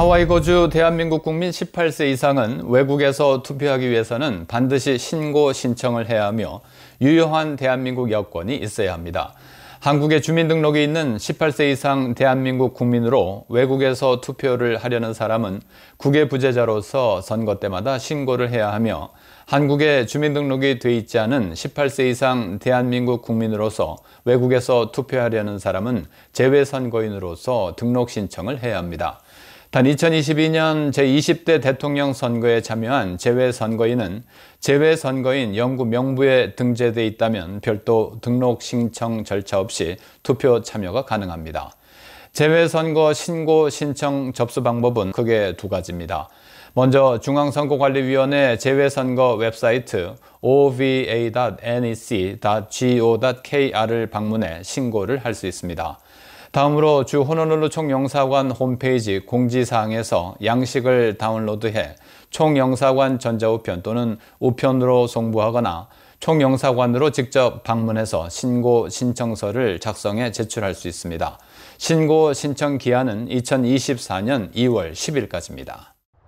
하와이 거주 대한민국 국민 18세 이상은 외국에서 투표하기 위해서는 반드시 신고 신청을 해야 하며 유효한 대한민국 여권이 있어야 합니다. 한국에 주민등록이 있는 18세 이상 대한민국 국민으로 외국에서 투표를 하려는 사람은 국외 부재자로서 선거 때마다 신고를 해야 하며 한국에 주민등록이 돼 있지 않은 18세 이상 대한민국 국민으로서 외국에서 투표하려는 사람은 재외선거인으로서 등록 신청을 해야 합니다. 단 2022년 제20대 대통령 선거에 참여한 재외선거인은 재외선거인 연구 명부에 등재돼 있다면 별도 등록 신청 절차 없이 투표 참여가 가능합니다. 재외선거 신고 신청 접수 방법은 크게 두 가지입니다. 먼저 중앙선거관리위원회 재외선거 웹사이트 ova.nec.go.kr을 방문해 신고를 할 수 있습니다. 다음으로 주 호노룰루 총영사관 홈페이지 공지사항에서 양식을 다운로드해 총영사관 전자우편 또는 우편으로 송부하거나 총영사관으로 직접 방문해서 신고 신청서를 작성해 제출할 수 있습니다. 신고 신청 기한은 2024년 2월 10일까지입니다.